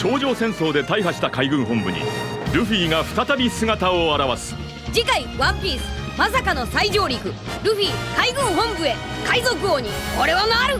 頂上戦争で大破した海軍本部にルフィが再び姿を現す。次回「ワンピースまさかの再上陸。ルフィ海軍本部へ海賊王に俺はなる。